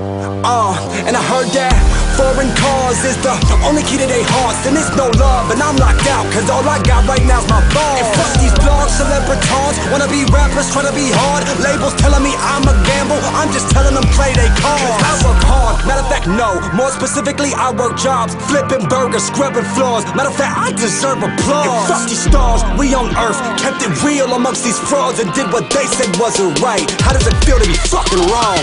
Uh, and I heard that foreign cars is the only key to their hearts. And it's no love, and I'm locked out, cause all I got right now's my phone. And fuck these blogs, celebrities, wanna be rappers, trying to be hard. Labels telling me I'm a gamble, I'm just telling them play they cards. I work hard, matter of fact, no. More specifically, I work jobs, flipping burgers, scrubbing floors. Matter of fact, I deserve applause. And fuck these stars, we on earth, kept it real amongst these frauds and did what they said wasn't right. How does it feel to be fucking wrong,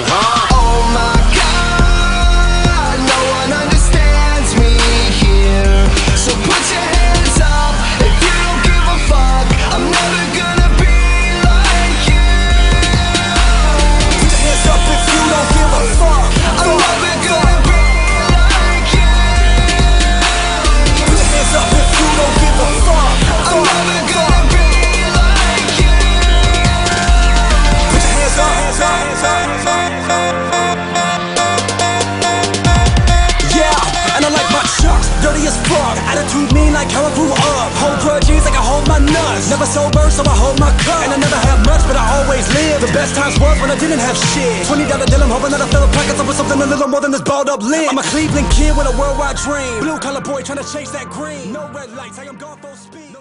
dirty as fuck. Attitude mean like how I grew up. Hold grudges like I hold my nuts. Never sober, so I hold my cup. And I never had much, but I always live. The best times was when I didn't have shit. Twenty dollar deal, I'm hoping that I fill a pockets up with something a little more than this balled up lid. I'm a Cleveland kid with a worldwide dream. Blue collar boy trying to chase that green. No red lights, I am gone full speed.